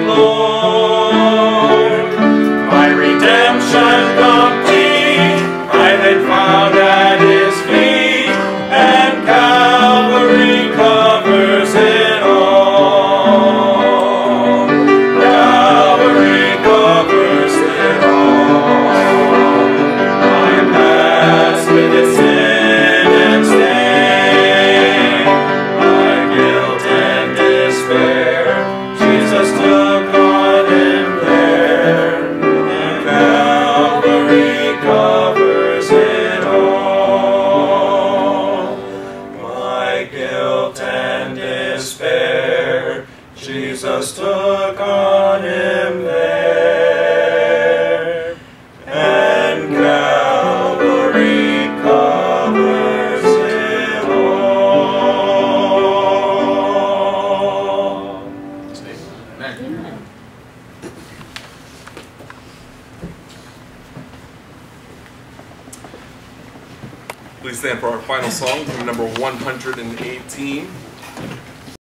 Lord. My redemption God. Jesus took on him there, and Calvary covers it all. Please stand for our final song, number 118.